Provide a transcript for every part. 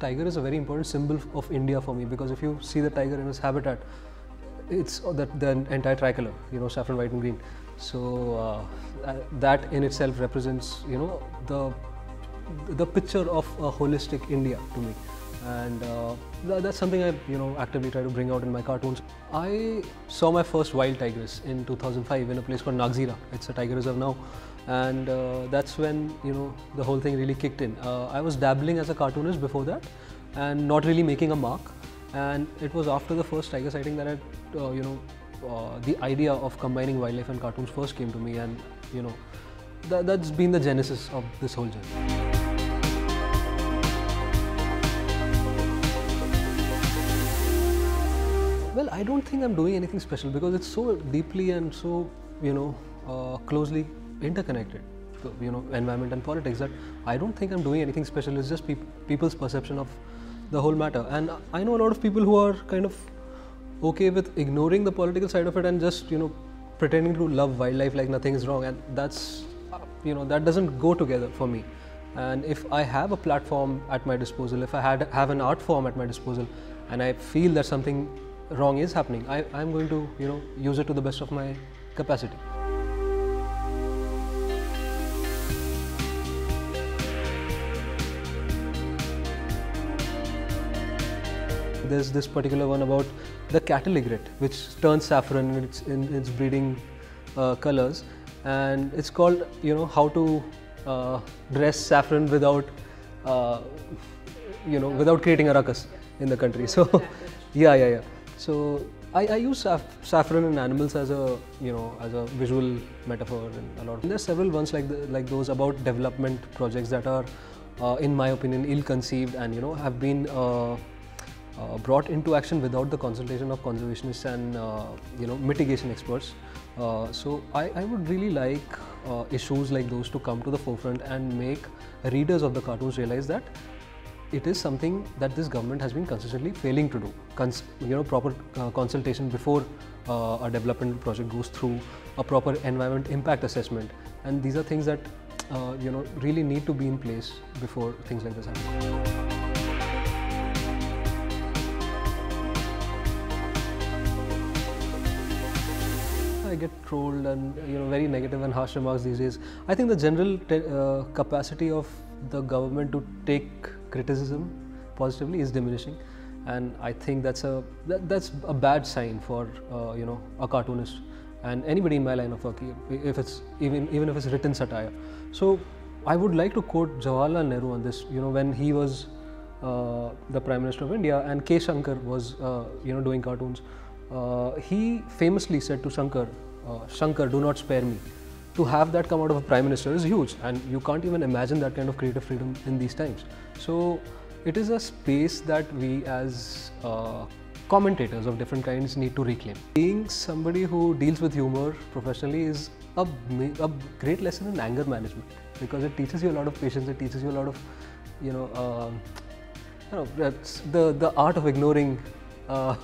tiger is a very important symbol of India for me because if you see the tiger in its habitat, it's that the entire tricolor, you know, saffron, white, and green. So uh, uh, that in itself represents, you know, the the picture of a holistic India to me, and uh, th- that's something I, you know, actively try to bring out in my cartoons. I saw my first wild tigress in 2005 in a place called Nagzira. It's a tiger reserve now, and uh, that's when you know the whole thing really kicked in. Uh, I was dabbling as a cartoonist before that, and not really making a mark. And it was after the first tiger sighting that I, uh, you know, uh, the idea of combining wildlife and cartoons first came to me, and you know, that, that's been the genesis of this whole journey. I don't think I'm doing anything special because it's so deeply and so, you know, uh, closely interconnected, you know, environment and politics that I don't think I'm doing anything special. It's just peop people's perception of the whole matter. And I know a lot of people who are kind of okay with ignoring the political side of it and just, you know, pretending to love wildlife like nothing is wrong. And that's, uh, you know, that doesn't go together for me. And if I have a platform at my disposal, if I had have an art form at my disposal, and I feel that something wrong is happening, I, I'm going to you know use it to the best of my capacity. There's this particular one about the cattle egret, which turns saffron in its, in its breeding uh, colors, and it's called you know how to uh, dress saffron without uh, you know without creating a ruckus in the country. So yeah, yeah, yeah. So I, I use saf- saffron in animals as a you know as a visual metaphor and a lot. And there's several ones like the, like those about development projects that are, uh, in my opinion, ill-conceived and you know have been uh, uh, brought into action without the consultation of conservationists and uh, you know mitigation experts. Uh, so I, I would really like uh, issues like those to come to the forefront and make readers of the cartoons realize that it is something that this government has been consistently failing to do. Cons- you know, proper uh, consultation before uh, a development project goes through, a proper environment impact assessment, and these are things that uh, you know really need to be in place before things like this happen. I get trolled and you know very negative and harsh remarks these days. I think the general uh, capacity of the government to take criticism positively is diminishing, and I think that's a that, that's a bad sign for uh, you know a cartoonist and anybody in my line of work if it's even even if it's written satire. So I would like to quote Jawaharlal Nehru on this. You know when he was uh, the Prime Minister of India and K. Shankar was uh, you know doing cartoons. Uh, he famously said to Shankar, uh, Shankar, do not spare me. To have that come out of a prime minister is huge, and you can't even imagine that kind of creative freedom in these times. So, it is a space that we as uh, commentators of different kinds need to reclaim. Being somebody who deals with humor professionally is a, a great lesson in anger management because it teaches you a lot of patience, it teaches you a lot of, you know, um you know the, the art of ignoring. Uh,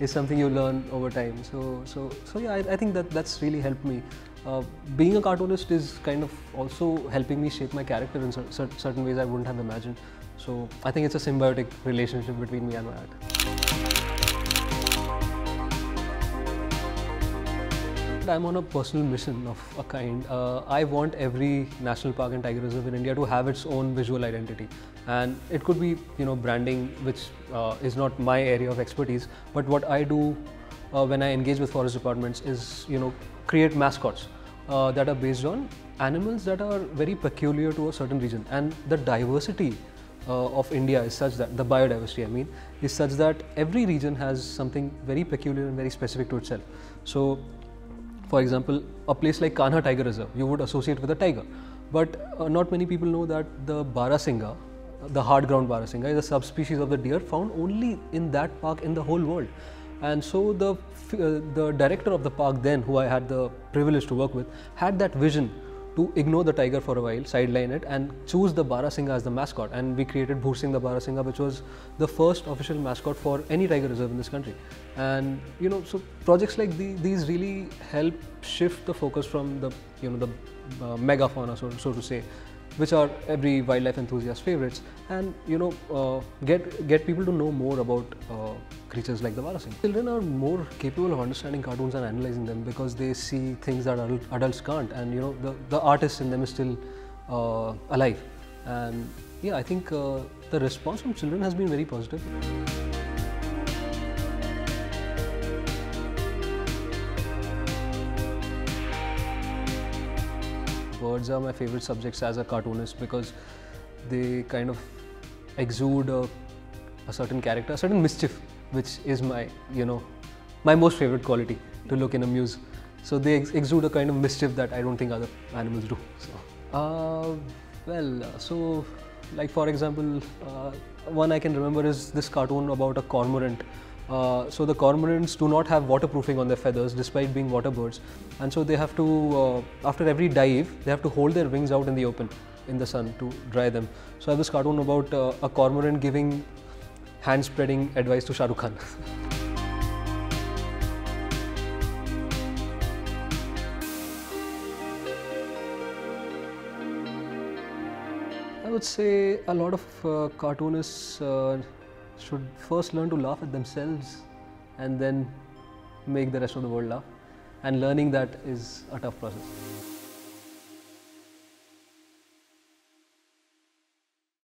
is something you learn over time. So, so, so yeah, I, I think that that's really helped me. Uh, being a cartoonist is kind of also helping me shape my character in cer- cer- certain ways I wouldn't have imagined. So, I think it's a symbiotic relationship between me and my art. I'm on a personal mission of a kind. Uh, I want every national park and tiger reserve in India to have its own visual identity, and it could be, you know, branding, which uh, is not my area of expertise. But what I do uh, when I engage with forest departments is, you know, create mascots uh, that are based on animals that are very peculiar to a certain region, and the diversity uh, of India is such that the biodiversity, I mean, is such that every region has something very peculiar and very specific to itself. So, for example, a place like Kanha Tiger Reserve, you would associate with a tiger, but uh, not many people know that the Barasingha, the hard ground Barasingha, is a subspecies of the deer found only in that park in the whole world. And so the uh, the director of the park then, who I had the privilege to work with, had that vision to ignore the tiger for a while, sideline it, and choose the Barasingha as the mascot. And we created BhoorSingh the Barasingha, which was the first official mascot for any tiger reserve in this country. And you know, so projects like the, these really help shift the focus from the you know the uh, megafauna, so, so to say, which are every wildlife enthusiast favorites, and you know, uh, get get people to know more about uh, creatures like the Barasingh. Children are more capable of understanding cartoons and analyzing them because they see things that adult, adults can't, and you know, the the artist in them is still uh, alive, and yeah, I think uh, the response from children has been very positive. Are my favorite subjects as a cartoonist because they kind of exude a, a certain character, a certain mischief, which is my, you know, my most favorite quality to look in a muse. So they ex- exude a kind of mischief that I don't think other animals do. So, uh, well, uh, so like for example, uh, one I can remember is this cartoon about a cormorant. Uh, so the cormorants do not have waterproofing on their feathers despite being water birds and so they have to uh, after every dive they have to hold their wings out in the open in the sun to dry them. So i have this cartoon about uh, a cormorant giving hand spreading advice to shah rukh khan. I would say a lot of uh, cartoonists uh, should first learn to laugh at themselves and then make the rest of the world laugh. And learning that is a tough process.